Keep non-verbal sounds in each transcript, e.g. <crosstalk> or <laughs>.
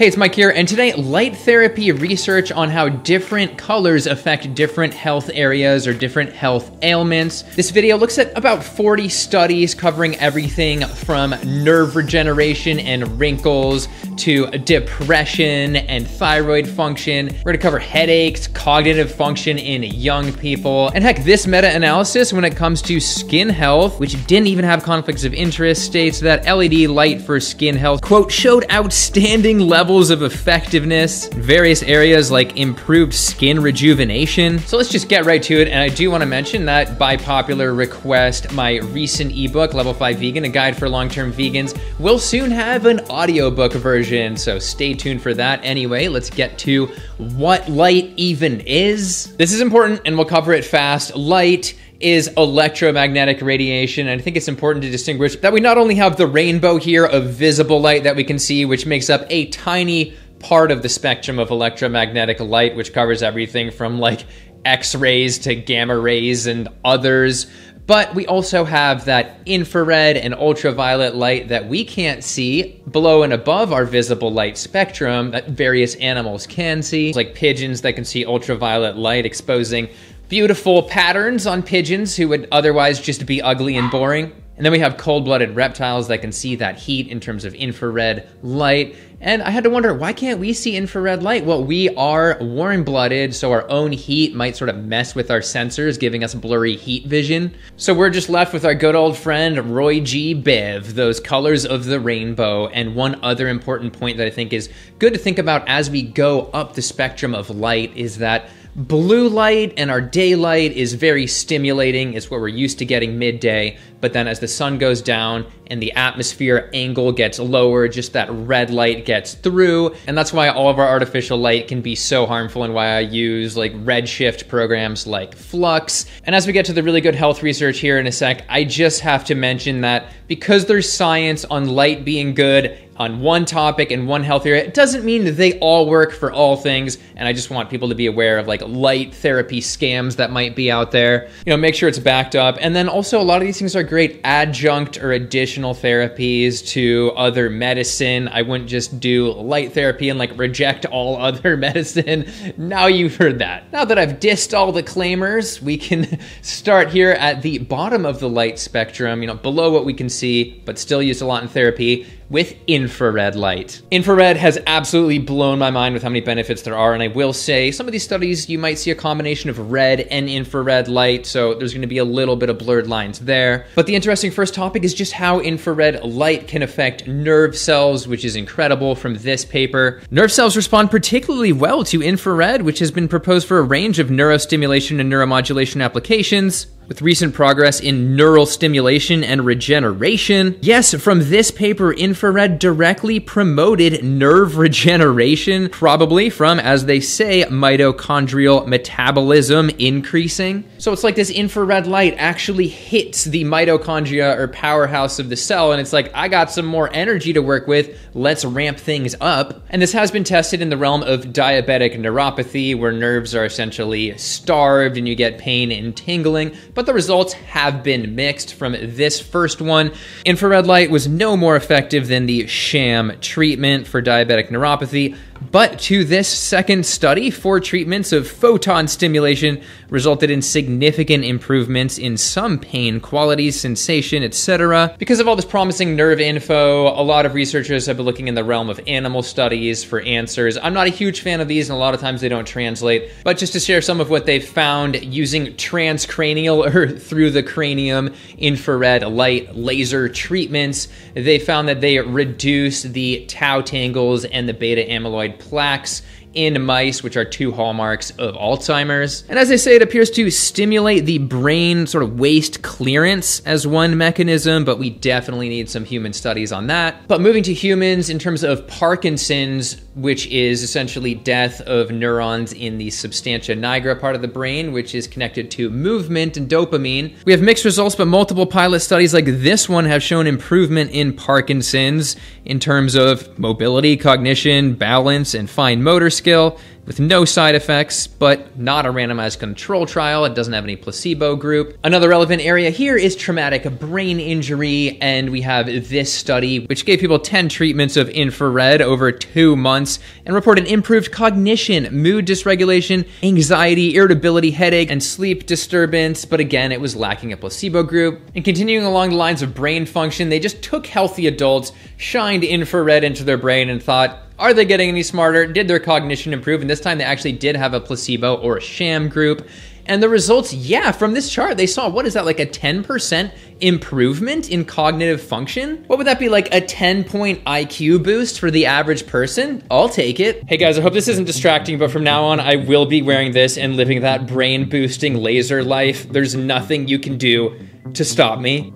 Hey, it's Mic here, and today, light therapy research on how different colors affect different health areas or different health ailments. This video looks at about 40 studies covering everything from nerve regeneration and wrinkles to depression and thyroid function. We're gonna cover headaches, cognitive function in young people, and heck, this meta analysis when it comes to skin health, which didn't even have conflicts of interest, states that LED light for skin health, quote, showed outstanding levels levels of effectiveness, various areas like improved skin rejuvenation. So let's just get right to it. And I do want to mention that by popular request, my recent ebook, Level 5 Vegan, a guide for long-term vegans, will soon have an audiobook version. So stay tuned for that. Anyway, let's get to what light even is. This is important and we'll cover it fast. Light is electromagnetic radiation. And I think it's important to distinguish that we not only have the rainbow here of visible light that we can see, which makes up a tiny part of the spectrum of electromagnetic light, which covers everything from like X rays to gamma rays and others. But we also have that infrared and ultraviolet light that we can't see below and above our visible light spectrum that various animals can see, like pigeons that can see ultraviolet light exposing beautiful patterns on pigeons who would otherwise just be ugly and boring. And then we have cold blooded reptiles that can see that heat in terms of infrared light. And I had to wonder, why can't we see infrared light? Well, we are warm blooded, so our own heat might sort of mess with our sensors, giving us blurry heat vision. So we're just left with our good old friend Roy G. Biv, those colors of the rainbow. And one other important point that I think is good to think about as we go up the spectrum of light is that Blue light and our daylight is very stimulating. It's what we're used to getting midday. But then as the sun goes down and the atmosphere angle gets lower, just that red light gets through. And that's why all of our artificial light can be so harmful and why I use like redshift programs like f.lux. And as we get to the really good health research here in a sec, I just have to mention that because there's science on light being good, on one topic and one health area. It doesn't mean that they all work for all things. And I just want people to be aware of like light therapy scams that might be out there. You know, make sure it's backed up. And then also, a lot of these things are great adjunct or additional therapies to other medicine. I wouldn't just do light therapy and like reject all <laughs> other medicine. Now you've heard that. Now that I've dissed all the claimers, we can <laughs> start here at the bottom of the light spectrum, you know, below what we can see, but still used a lot in therapy with infrared light. Infrared has absolutely blown my mind with how many benefits there are, and I will say some of these studies you might see a combination of red and infrared light, so there's going to be a little bit of blurred lines there. But the interesting first topic is just how infrared light can affect nerve cells, which is incredible from this paper. Nerve cells respond particularly well to infrared, which has been proposed for a range of neurostimulation and neuromodulation applications with recent progress in neural stimulation and regeneration. Yes, from this paper, infrared directly promoted nerve regeneration, probably from, as they say, mitochondrial metabolism increasing. So it's like this infrared light actually hits the mitochondria or powerhouse of the cell, and it's like, I got some more energy to work with, let's ramp things up. And this has been tested in the realm of diabetic neuropathy, where nerves are essentially starved and you get pain and tingling. But but the results have been mixed from this first one. Infrared light was no more effective than the sham treatment for diabetic neuropathy, but to this second study, four treatments of photon stimulation resulted in significant improvements in some pain qualities, sensation, etc. Because of all this promising nerve info, a lot of researchers have been looking in the realm of animal studies for answers. I'm not a huge fan of these, and a lot of times they don't translate. But just to share some of what they've found using transcranial <laughs> or through the cranium infrared light laser treatments, they found that they reduce the tau tangles and the beta amyloid plaques in mice, which are two hallmarks of Alzheimer's. And as I say, it appears to stimulate the brain sort of waste clearance as one mechanism, but we definitely need some human studies on that. But moving to humans, in terms of Parkinson's, which is essentially death of neurons in the substantia nigra part of the brain, which is connected to movement and dopamine. We have mixed results, but multiple pilot studies like this one have shown improvement in Parkinson's in terms of mobility, cognition, balance, and fine motor skill. With no side effects, but not a randomized control trial. It doesn't have any placebo group. Another relevant area here is traumatic brain injury, and we have this study, which gave people 10 treatments of infrared over two months and reported improved cognition, mood dysregulation, anxiety, irritability, headache, and sleep disturbance. But again, it was lacking a placebo group. And continuing along the lines of brain function, they just took healthy adults, shined infrared into their brain, and thought, are they getting any smarter? Did their cognition improve? And this time they actually did have a placebo or a sham group. And the results, yeah, from this chart, they saw what is that, like a 10% improvement in cognitive function? What would that be, like a 10 point IQ boost for the average person? I'll take it. Hey guys, I hope this isn't distracting, but from now on, I will be wearing this and living that brain boosting laser life. There's nothing you can do to stop me.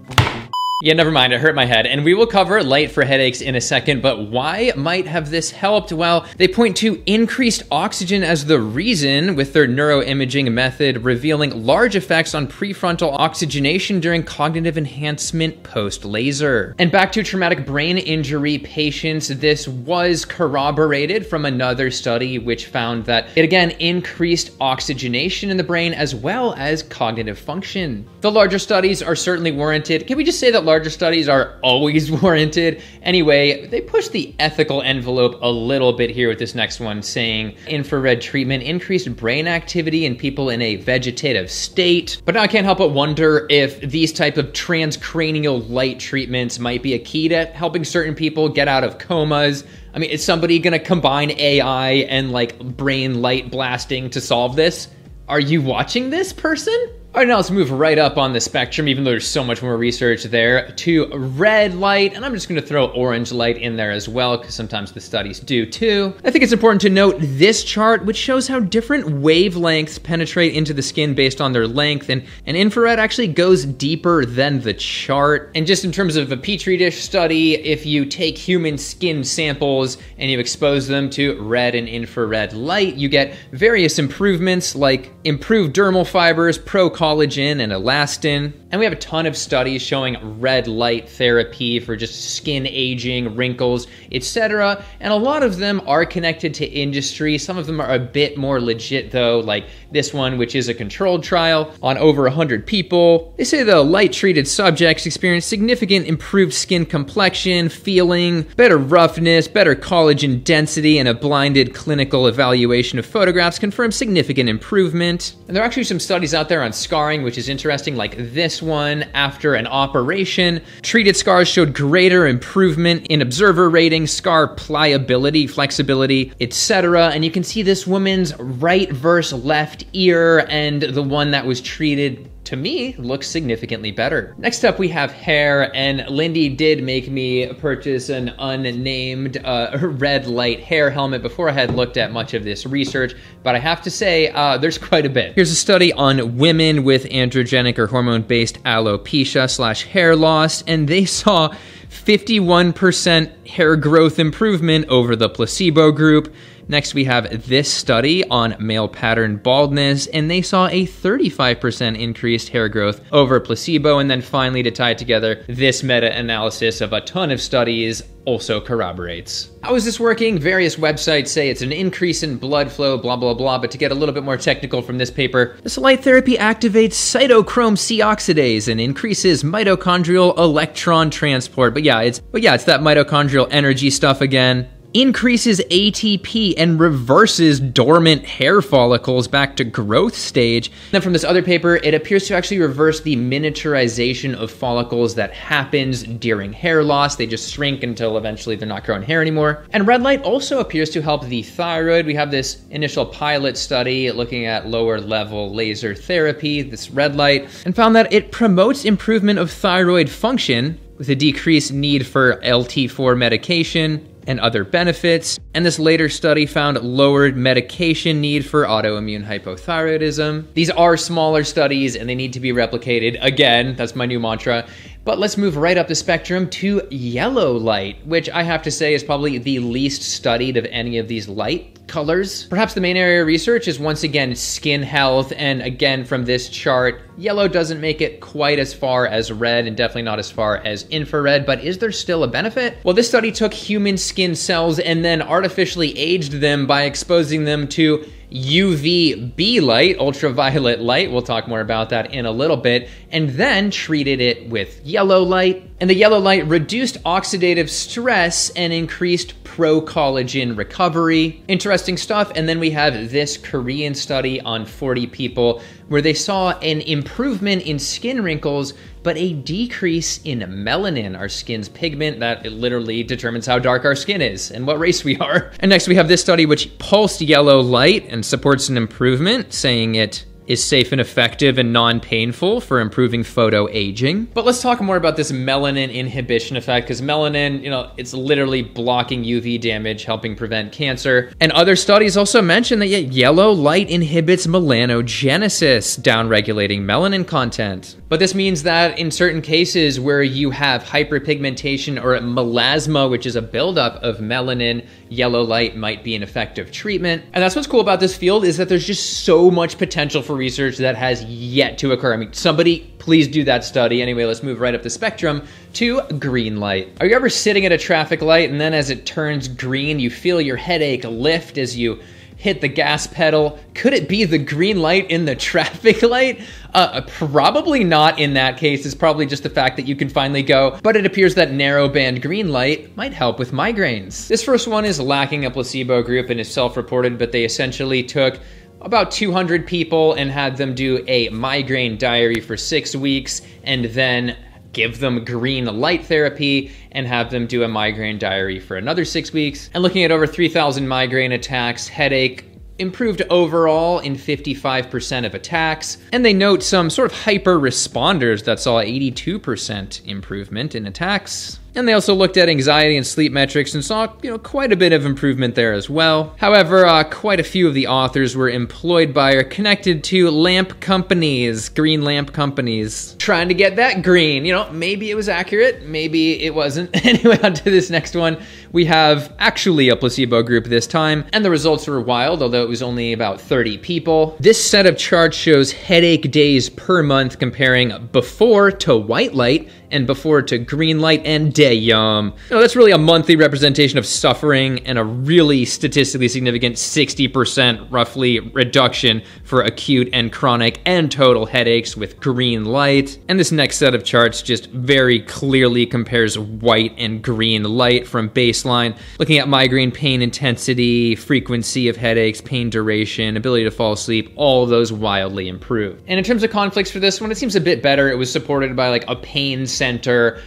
Yeah, never mind, it hurt my head. And we will cover light for headaches in a second, but why might have this helped? Well, they point to increased oxygen as the reason with their neuroimaging method, revealing large effects on prefrontal oxygenation during cognitive enhancement post laser. And back to traumatic brain injury patients, this was corroborated from another study which found that it again increased oxygenation in the brain as well as cognitive function. The larger studies are certainly warranted. Can we just say that larger studies are always <laughs> warranted. Anyway, they push the ethical envelope a little bit here with this next one, saying infrared treatment increased brain activity in people in a vegetative state. But now I can't help but wonder if these type of transcranial light treatments might be a key to helping certain people get out of comas. I mean, is somebody gonna combine AI and like brain light blasting to solve this? Are you watching this person? All right, now let's move right up on the spectrum, even though there's so much more research there, to red light, and I'm just gonna throw orange light in there as well, because sometimes the studies do too. I think it's important to note this chart, which shows how different wavelengths penetrate into the skin based on their length, and, and infrared actually goes deeper than the chart. And just in terms of a petri dish study, if you take human skin samples and you expose them to red and infrared light, you get various improvements like improved dermal fibers, pro collagen and elastin. And we have a ton of studies showing red light therapy for just skin aging, wrinkles, etc. And a lot of them are connected to industry. Some of them are a bit more legit though, like this one, which is a controlled trial on over 100 people. They say the light treated subjects experienced significant improved skin complexion, feeling, better roughness, better collagen density, and a blinded clinical evaluation of photographs confirmed significant improvement. And there are actually some studies out there on scarring, which is interesting, like this one after an operation. Treated scars showed greater improvement in observer rating, scar pliability, flexibility, etc. And you can see this woman's right versus left ear and the one that was treated to me looks significantly better. Next up we have hair and Lindy did make me purchase an unnamed uh, <laughs> red light hair helmet before I had looked at much of this research, but I have to say uh, there's quite a bit. Here's a study on women with androgenic or hormone-based alopecia slash hair loss and they saw 51% hair growth improvement over the placebo group. Next, we have this study on male pattern baldness, and they saw a 35% increased hair growth over placebo. And then finally, to tie it together, this meta analysis of a ton of studies also corroborates. How is this working? Various websites say it's an increase in blood flow, blah, blah, blah. But to get a little bit more technical from this paper, this light therapy activates cytochrome C oxidase and increases mitochondrial electron transport. But yeah, it's but yeah, it's that mitochondrial energy stuff again increases ATP and reverses dormant hair follicles back to growth stage. Then from this other paper, it appears to actually reverse the miniaturization of follicles that happens during hair loss. They just shrink until eventually they're not growing hair anymore. And red light also appears to help the thyroid. We have this initial pilot study looking at lower level laser therapy, this red light, and found that it promotes improvement of thyroid function with a decreased need for LT4 medication and other benefits. And this later study found lowered medication need for autoimmune hypothyroidism. These are smaller studies and they need to be replicated. Again, that's my new mantra. But let's move right up the spectrum to yellow light, which I have to say is probably the least studied of any of these light colors. Perhaps the main area of research is once again skin health, and again from this chart, yellow doesn't make it quite as far as red and definitely not as far as infrared, but is there still a benefit? Well, this study took human skin cells and then artificially aged them by exposing them to UVB light, ultraviolet light. We'll talk more about that in a little bit. And then treated it with yellow light. And the yellow light reduced oxidative stress and increased pro collagen recovery. Interesting stuff. And then we have this Korean study on 40 people where they saw an improvement in skin wrinkles, but a decrease in melanin, our skin's pigment that literally determines how dark our skin is and what race we are. And next we have this study which pulsed yellow light and supports an improvement, saying it is safe and effective and non-painful for improving photo aging. But let's talk more about this melanin inhibition effect because melanin, you know, it's literally blocking UV damage, helping prevent cancer. And other studies also mention that yellow light inhibits melanogenesis, downregulating melanin content. But this means that in certain cases where you have hyperpigmentation or melasma, which is a buildup of melanin, yellow light might be an effective treatment. And that's what's cool about this field is that there's just so much potential for research that has yet to occur. I mean, somebody please do that study. Anyway, let's move right up the spectrum to green light. Are you ever sitting at a traffic light and then as it turns green, you feel your headache lift as you hit the gas pedal. Could it be the green light in the <laughs> traffic light? Uh, probably not in that case. It's probably just the fact that you can finally go, but it appears that narrow band green light might help with migraines. This first one is lacking a placebo group and is self reported, but they essentially took about 200 people and had them do a migraine diary for six weeks and then give them green light therapy and have them do a migraine diary for another six weeks. And looking at over 3,000 migraine attacks, headache, improved overall in 55% of attacks. And they note some sort of hyper responders that saw 82% improvement in attacks. And they also looked at anxiety and sleep metrics and saw, you know, quite a bit of improvement there as well. However, uh, quite a few of the authors were employed by or connected to lamp companies, green lamp companies, trying to get that green. You know, maybe it was accurate, maybe it wasn't. <laughs> anyway, on to this next one. We have actually a placebo group this time, and the results were wild, although it was only about 30 people. This set of charts shows headache days per month comparing before to white light and before to green light and day. Yum. You that's really a monthly representation of suffering and a really statistically significant 60% roughly reduction for acute and chronic and total headaches with green light. And this next set of charts just very clearly compares white and green light from baseline, looking at migraine pain intensity, frequency of headaches, pain duration, ability to fall asleep, all those wildly improved. And in terms of conflicts for this one, it seems a bit better. It was supported by like a pain center.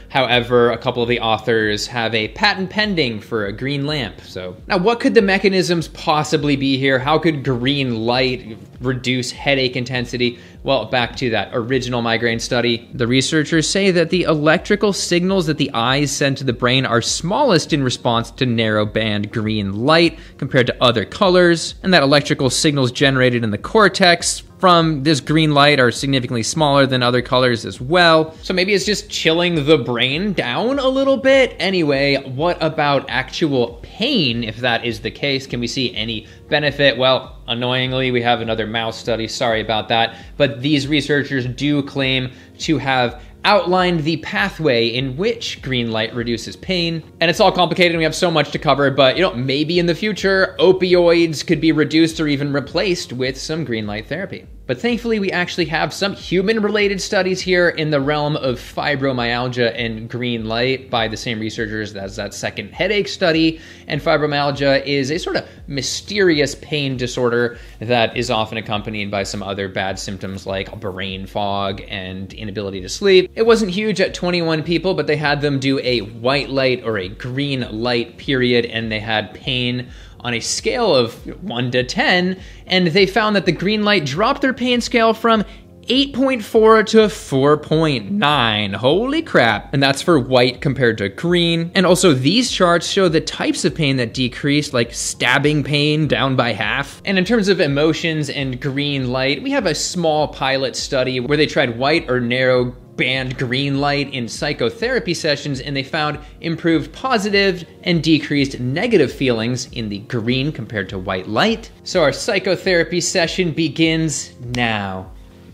However, a couple of the authors have a patent pending for a green lamp. So now what could the mechanisms possibly be here? How could green light reduce headache intensity? Well, back to that original migraine study. The researchers say that the electrical signals that the eyes send to the brain are smallest in response to narrow band green light compared to other colors, and that electrical signals generated in the cortex from this green light are significantly smaller than other colors as well. So maybe it's just chilling the brain down a little bit. Anyway, what about actual pain if that is the case? Can we see any benefit? Well, annoyingly, we have another mouse study. Sorry about that. But these researchers do claim to have outlined the pathway in which green light reduces pain. And it's all complicated and we have so much to cover, but you know, maybe in the future, opioids could be reduced or even replaced with some green light therapy. But thankfully, we actually have some human related studies here in the realm of fibromyalgia and green light by the same researchers as that second headache study. And fibromyalgia is a sort of mysterious pain disorder that is often accompanied by some other bad symptoms like brain fog and inability to sleep. It wasn't huge at 21 people, but they had them do a white light or a green light period, and they had pain on a scale of 1 to 10, and they found that the green light dropped their pain scale from 8.4 to 4.9. Holy crap. And that's for white compared to green. And also, these charts show the types of pain that decreased, like stabbing pain down by half. And in terms of emotions and green light, we have a small pilot study where they tried white or narrow band green light in psychotherapy sessions and they found improved positive and decreased negative feelings in the green compared to white light. So our psychotherapy session begins now.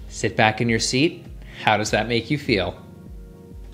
Sit back in your seat. How does that make you feel?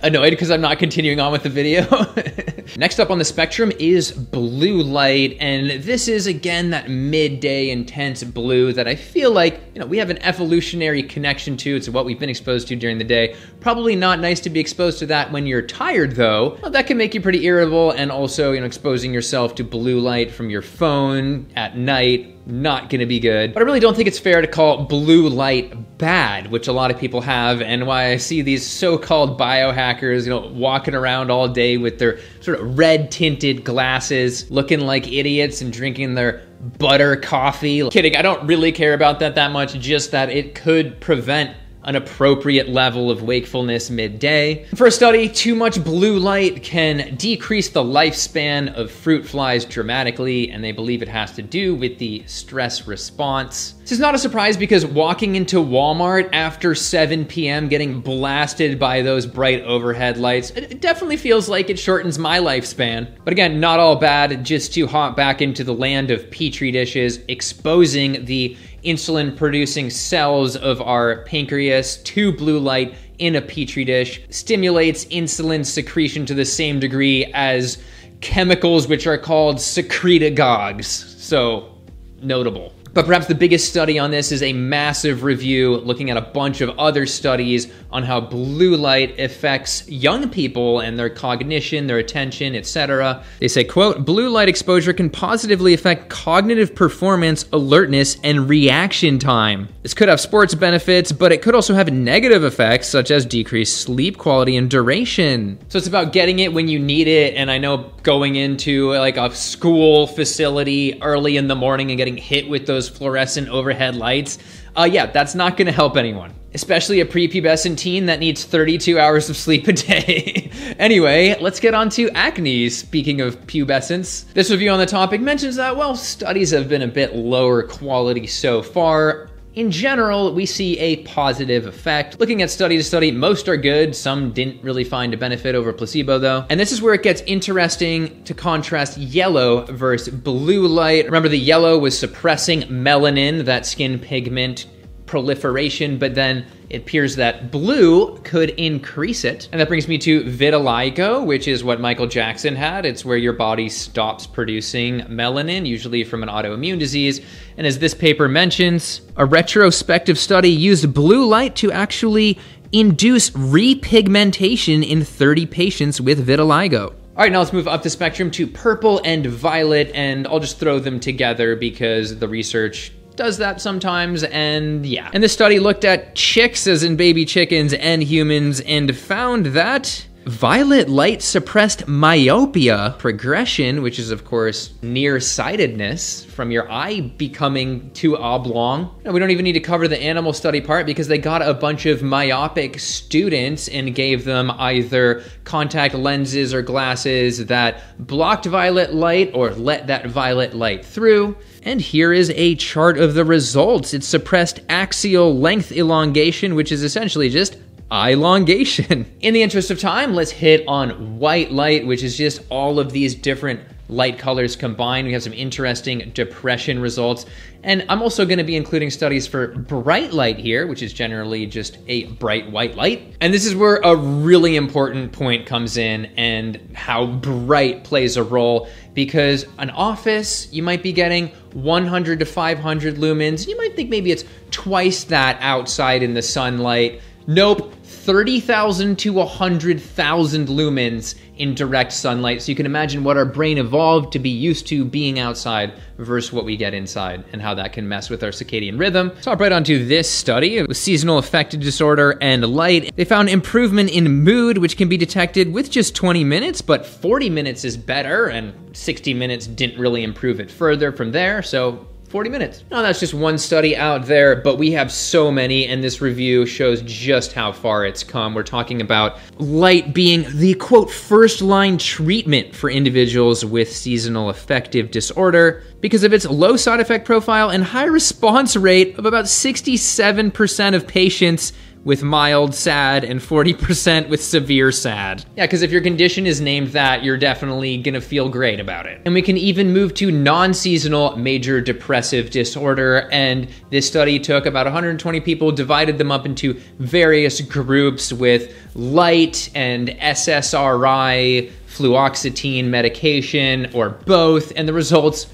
Annoyed because I'm not continuing on with the video? <laughs> <laughs> Next up on the spectrum is blue light, and this is again that midday intense blue that I feel like, you know, we have an evolutionary connection to. It's what we've been exposed to during the day. Probably not nice to be exposed to that when you're tired though. Well, that can make you pretty irritable and also, you know, exposing yourself to blue light from your phone at night not gonna be good. But I really don't think it's fair to call blue light bad, which a lot of people have, and why I see these so-called biohackers, you know, walking around all day with their sort of red tinted glasses, looking like idiots and drinking their butter coffee. Kidding, I don't really care about that that much, just that it could prevent an appropriate level of wakefulness midday. For a study, too much blue light can decrease the lifespan of fruit flies dramatically, and they believe it has to do with the stress response. This is not a surprise because walking into Walmart after 7 p.m. getting blasted by those bright overhead lights, it definitely feels like it shortens my lifespan. But again, not all bad, just to hop back into the land of petri dishes, exposing the insulin producing cells of our pancreas to blue light in a petri dish stimulates insulin secretion to the same degree as chemicals which are called secretagogues. So, notable. But perhaps the biggest study on this is a massive review looking at a bunch of other studies on how blue light affects young people and their cognition, their attention, etc. They say, quote, blue light exposure can positively affect cognitive performance, alertness, and reaction time. This could have sports benefits, but it could also have negative effects such as decreased sleep quality and duration. So it's about getting it when you need it, and I know going into like a school facility early in the morning and getting hit with those those fluorescent overhead lights, uh, yeah, that's not to help anyone, especially a prepubescent teen that needs 32 hours of sleep a day. <laughs> anyway, let's get on to acne. Speaking of pubescence, this review on the topic mentions that, well, studies have been a bit lower quality so far. In general, we see a positive effect. Looking at study to study, most are good. Some didn't really find a benefit over placebo though. And this is where it gets interesting to contrast yellow versus blue light. Remember the yellow was suppressing melanin, that skin pigment proliferation, but then it appears that blue could increase it. And that brings me to vitiligo, which is what Michael Jackson had. It's where your body stops producing melanin, usually from an autoimmune disease. And as this paper mentions, a retrospective study used blue light to actually induce repigmentation in 30 patients with vitiligo. All right, now let's move up the spectrum to purple and violet, and I'll just throw them together because the research does that sometimes, and yeah. And this study looked at chicks, as in baby chickens, and humans, and found that Violet light suppressed myopia progression, which is, of course, nearsightedness from your eye becoming too oblong. Now, we don't even need to cover the animal study part because they got a bunch of myopic students and gave them either contact lenses or glasses that blocked violet light or let that violet light through. And here is a chart of the results. It suppressed axial length elongation, which is essentially just elongation. <laughs> In the interest of time, let's hit on white light, which is just all of these different light colors combined. We have some interesting depression results. And I'm also going to be including studies for bright light here, which is generally just a bright white light. And this is where a really important point comes in and how bright plays a role because an office, you might be getting 100 to 500 lumens. You might think maybe it's twice that outside in the sunlight. Nope, 30,000 to 100,000 lumens in direct sunlight. So you can imagine what our brain evolved to be used to being outside versus what we get inside and how that can mess with our circadian rhythm. So I'll right onto this study with seasonal affective disorder and light. They found improvement in mood, which can be detected with just 20 minutes, but 40 minutes is better and 60 minutes didn't really improve it further from there. So 40 minutes. Now, that's just one study out there, but we have so many, and this review shows just how far it's come. We're talking about light being the quote first line treatment for individuals with seasonal affective disorder because of its low side effect profile and high response rate of about 67% of patients with mild SAD and 40% with severe SAD. Yeah, because if your condition is named that, you're definitely gonna feel great about it. And we can even move to non seasonal major depressive disorder. And this study took about 120 people, divided them up into various groups with light and SSRI, fluoxetine medication, or both. And the results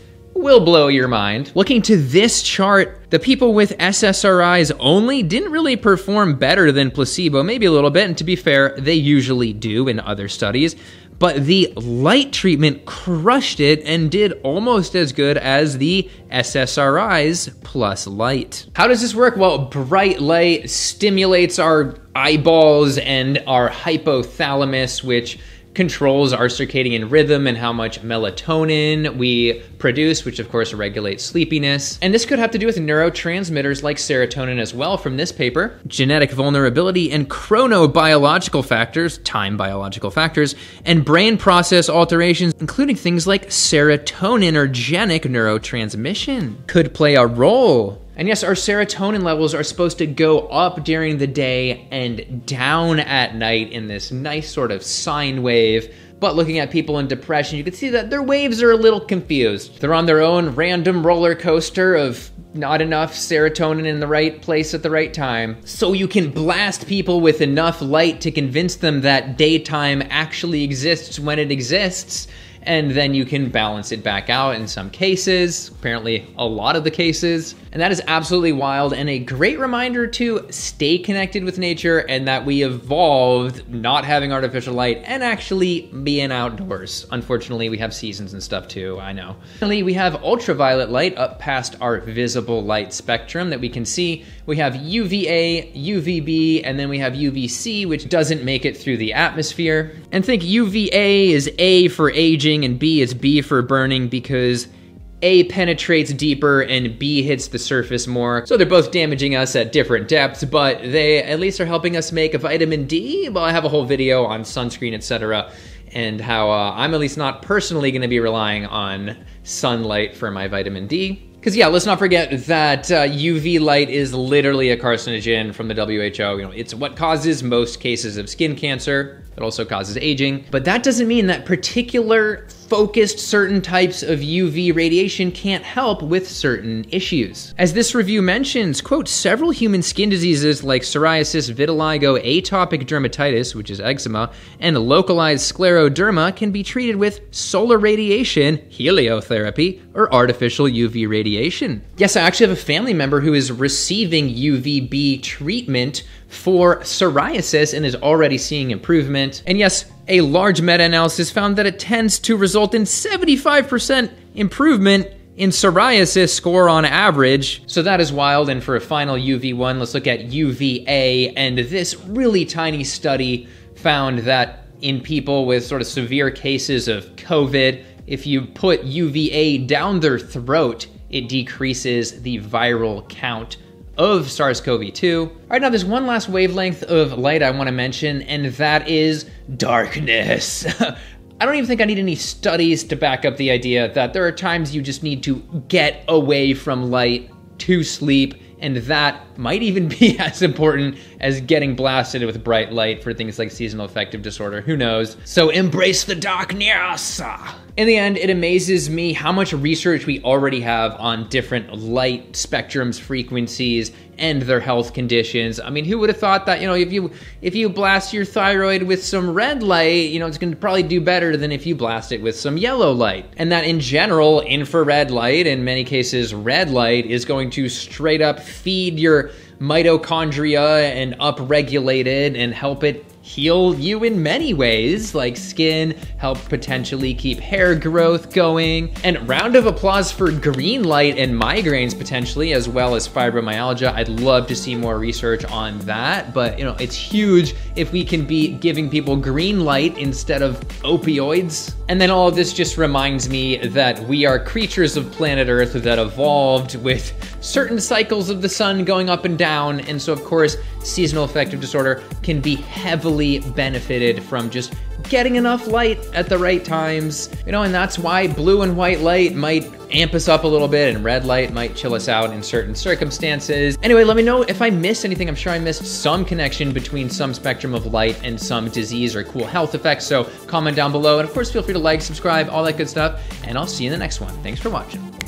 will blow your mind. Looking to this chart, the people with SSRIs only didn't really perform better than placebo, maybe a little bit, and to be fair, they usually do in other studies. But the light treatment crushed it and did almost as good as the SSRIs plus light. How does this work? Well, bright light stimulates our eyeballs and our hypothalamus, which controls our circadian rhythm and how much melatonin we produce, which of course regulates sleepiness. And this could have to do with neurotransmitters like serotonin as well from this paper. Genetic vulnerability and chronobiological factors, time biological factors, and brain process alterations, including things like serotonergic neurotransmission, could play a role and yes, our serotonin levels are supposed to go up during the day and down at night in this nice sort of sine wave. But looking at people in depression, you can see that their waves are a little confused. They're on their own random roller coaster of not enough serotonin in the right place at the right time. So you can blast people with enough light to convince them that daytime actually exists when it exists and then you can balance it back out in some cases, apparently a lot of the cases. And that is absolutely wild and a great reminder to stay connected with nature and that we evolved not having artificial light and actually being outdoors. Unfortunately, we have seasons and stuff too, I know. Finally, we have ultraviolet light up past our visible light spectrum that we can see. We have UVA, UVB, and then we have UVC, which doesn't make it through the atmosphere. And think UVA is A for aging and B is B for burning because a penetrates deeper and B hits the surface more. So they're both damaging us at different depths, but they at least are helping us make a vitamin D. Well, I have a whole video on sunscreen, etc., and how uh, I'm at least not personally going to be relying on sunlight for my vitamin D. Because yeah, let's not forget that uh, UV light is literally a carcinogen from the WHO. You know, it's what causes most cases of skin cancer. It also causes aging, but that doesn't mean that particular focused certain types of UV radiation can't help with certain issues. As this review mentions, quote, several human skin diseases like psoriasis, vitiligo, atopic dermatitis, which is eczema, and localized scleroderma can be treated with solar radiation, heliotherapy, or artificial UV radiation. Yes, I actually have a family member who is receiving UVB treatment for psoriasis and is already seeing improvement. And yes, a large meta analysis found that it tends to result in 75% improvement in psoriasis score on average. So that is wild. And for a final UV1, let's look at UVA. And this really tiny study found that in people with sort of severe cases of COVID, if you put UVA down their throat, it decreases the viral count of SARS-CoV-2. All right, now there's one last wavelength of light I want to mention, and that is darkness. <laughs> I don't even think I need any studies to back up the idea that there are times you just need to get away from light to sleep and that might even <laughs> be as important as getting blasted with bright light for things like seasonal affective disorder. Who knows? So embrace the darkness. In the end, it amazes me how much research we already have on different light spectrums, frequencies, and their health conditions. I mean, who would have thought that, you know, if you if you blast your thyroid with some red light, you know, it's going to probably do better than if you blast it with some yellow light. And that in general, infrared light, in many cases red light is going to straight up feed your mitochondria and upregulate it and help it heal you in many ways, like skin, help potentially keep hair growth going. And round of applause for green light and migraines potentially, as well as fibromyalgia. I'd love to see more research on that, but you know, it's huge if we can be giving people green light instead of opioids. And then all of this just reminds me that we are creatures of planet Earth that evolved with certain cycles of the sun going up and down. And so of course, seasonal affective disorder can be heavily benefited from just getting enough light at the right times. You know, and that's why blue and white light might amp us up a little bit and red light might chill us out in certain circumstances. Anyway, let me know if I missed anything. I'm sure I missed some connection between some spectrum of light and some disease or cool health effects. So comment down below. And of course, feel free to like, subscribe, all that good stuff. And I'll see you in the next one. Thanks for watching.